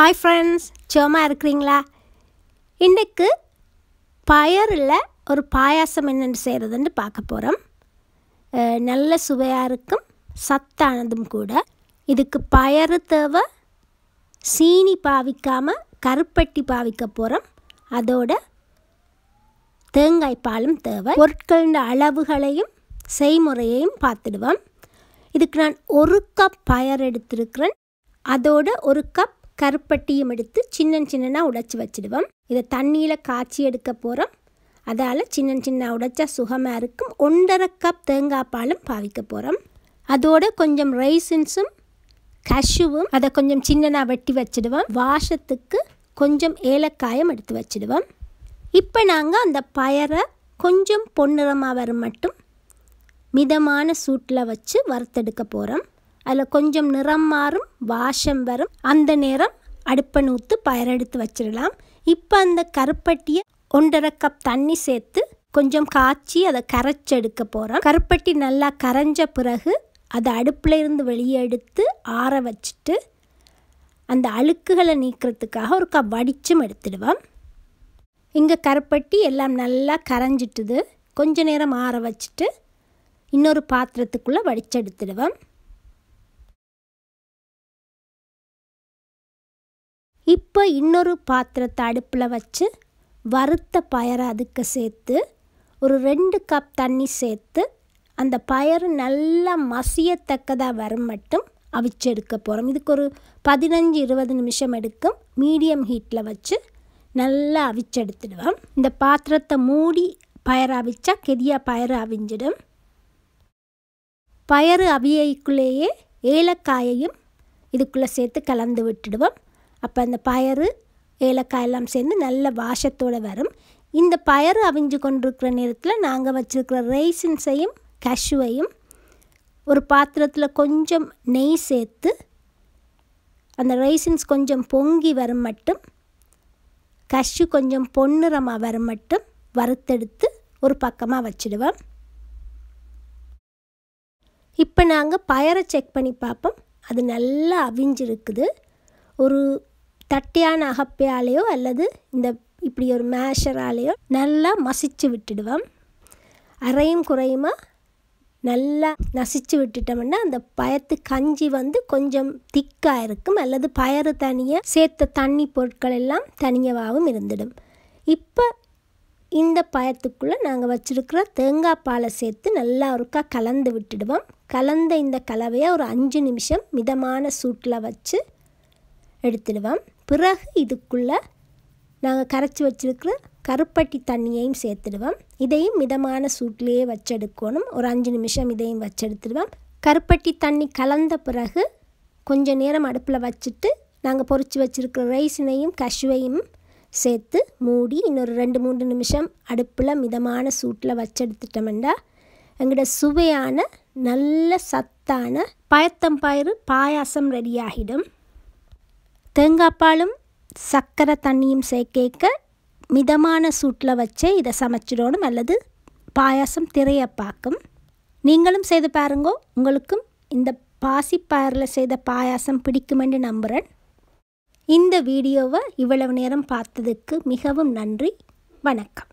Hi friends சும்மா இருக்கிறீங்களா? இன்றைக்கு பயரில் ஒரு பாயாசம் என்னென்னு செய்கிறதுன்னு பார்க்க போகிறோம் நல்ல சுவையாக இருக்கும் சத்தானதும் கூட. இதுக்கு பயறு தேவை சீனி பாவிக்காமல் கருப்பட்டி பாவிக்க போகிறோம் அதோட தேங்காய் பாலும் தேவை. பொருட்களின் அளவுகளையும் செய்முறையையும் பார்த்துடுவோம். இதுக்கு நான் ஒரு கப் பயர் எடுத்திருக்கிறேன். அதோட ஒரு கப் கருப்பட்டியும் எடுத்து சின்ன சின்னனாக உடைச்சி வச்சிடுவோம். இதை தண்ணியில் காய்ச்சி எடுக்க போகிறோம் அதால் சின்ன சின்ன உடைச்சா சுகமாக இருக்கும். ஒன்றரை கப் தேங்காய் பாலும் பாவிக்க போகிறோம் அதோட கொஞ்சம் ரைசின்ஸும் கஷுவும் அதை கொஞ்சம் சின்னனாக வெட்டி வச்சிடுவோம். வாசத்துக்கு கொஞ்சம் ஏலக்காயம் எடுத்து வச்சிடுவோம். இப்போ நாங்கள் அந்த பயரை கொஞ்சம் பொன்னிறமாக வர மட்டும் மிதமான சூட்டில் வச்சு வறுத்தெடுக்க போகிறோம் அதில் கொஞ்சம் நிறம் மாறும் வாசம் வரும். அந்த நேரம் அடுப்பை நூற்று பயரெடுத்து வச்சிடலாம். இப்போ அந்த கருப்பட்டியை ஒன்றரை கப் தண்ணி சேர்த்து கொஞ்சம் காய்ச்சி அதை கரைச்சி எடுக்க போகிறோம் கருப்பட்டி நல்லா கரைஞ்ச பிறகு அதை அடுப்பில் இருந்து வெளியே எடுத்து ஆற வச்சுட்டு அந்த அழுக்குகளை நீக்கிறதுக்காக ஒரு கப் வடிச்சும் எடுத்துடுவோம். இங்கே கருப்பட்டி எல்லாம் நல்லா கரைஞ்சிட்டுது. கொஞ்ச நேரம் ஆற வச்சுட்டு இன்னொரு பாத்திரத்துக்குள்ளே வடிச்செடுத்துடுவோம் இப்போ இன்னொரு பாத்திரத்தை அடுப்பில் வச்சு வறுத்த பயரை அதுக்கு சேர்த்து ஒரு ரெண்டு கப் தண்ணி சேர்த்து அந்த பயறு நல்லா மசியத்தக்கதாக வரும் மட்டும் அவிச்செடுக்க போகிறோம் இதுக்கு ஒரு பதினஞ்சு இருபது நிமிஷம் எடுக்கும். மீடியம் ஹீட்டில் வச்சு நல்லா அவிச்செடுத்துடுவோம் இந்த பாத்திரத்தை மூடி பயறு அவிச்சா கெதியாக பயறு அவிஞ்சிடும். பயறு அவியைக்குள்ளேயே ஏலக்காயையும் இதுக்குள்ளே சேர்த்து கலந்து விட்டுடுவோம். அப்போ அந்த பயறு ஏலக்காய் எல்லாம் சேர்ந்து நல்ல வாசத்தோடு வரும். இந்த பயறு அவிஞ்சு கொண்டிருக்கிற நேரத்தில் நாங்கள் வச்சுருக்கிற ரைசின்ஸையும் கஷுவையும் ஒரு பாத்திரத்தில் கொஞ்சம் நெய் சேர்த்து அந்த ரைசின்ஸ் கொஞ்சம் பொங்கி வரும் மட்டும் கஷு கொஞ்சம் பொன்னிறமாக வரும் மட்டும் வறுத்தெடுத்து ஒரு பக்கமாக வச்சுடுவோம். இப்போ நாங்கள் பயரை செக் பண்ணி பார்ப்போம். அது நல்லா அவிஞ்சிருக்குது. ஒரு தட்டையான அகப்பையாலேயோ அல்லது இந்த இப்படி ஒரு மேஷராலேயோ நல்லா மசிச்சு விட்டுடுவோம். அரையும் குறையுமா? நல்லா நசிச்சு விட்டுட்டோம்னா அந்த பயத்து கஞ்சி வந்து கொஞ்சம் திக்காக இருக்கும். அல்லது பயறு தனியாக சேர்த்த தண்ணி பொருட்கள் எல்லாம் தனியாகவும் இருந்துடும். இப்போ இந்த பயத்துக்குள்ளே நாங்கள் வச்சுருக்கிற தேங்காய் பாலை சேர்த்து நல்லா ஒருக்கா கலந்து விட்டுடுவோம். கலந்த இந்த கலவையை ஒரு அஞ்சு நிமிஷம் மிதமான சூட்டில் வச்சு எடுத்துடுவோம். பிறகு இதுக்குள்ளே நாங்கள் கரைச்சி வச்சுருக்கிற கருப்பட்டி தண்ணியையும் சேர்த்துடுவோம். இதையும் மிதமான சூட்லேயே வச்செடுக்கணும். ஒரு அஞ்சு நிமிஷம் இதையும் வச்செடுத்துடுவோம். கருப்பட்டி தண்ணி கலந்த பிறகு கொஞ்சம் நேரம் அடுப்பில் வச்சுட்டு நாங்கள் பொறிச்சு வச்சுருக்கிற ரைஸினையும் கஷுவையும் சேர்த்து மூடி இன்னொரு ரெண்டு மூன்று நிமிஷம் அடுப்பில் மிதமான சூட்டில் வச்செடுத்துட்டோம்டா. எங்களோட சுவையான நல்ல சத்தான பயத்தம்பயிறு பாயாசம் ரெடியாகிடும் தேங்காய்ப்பாலும் சர்க்கரை தண்ணியும் சேர்க்க மிதமான சூட்டில் வச்சே இதை சமைச்சிடணும் அல்லது பாயாசம் திரைய பார்க்கும். நீங்களும் செய்து பாருங்கோ. உங்களுக்கும் இந்த பாசிப்பயரில் செய்த பாயாசம் பிடிக்குமென்று நம்புகிறேன் இந்த வீடியோவை இவ்வளவு நேரம் பார்த்ததுக்கு மிகவும் நன்றி. வணக்கம்.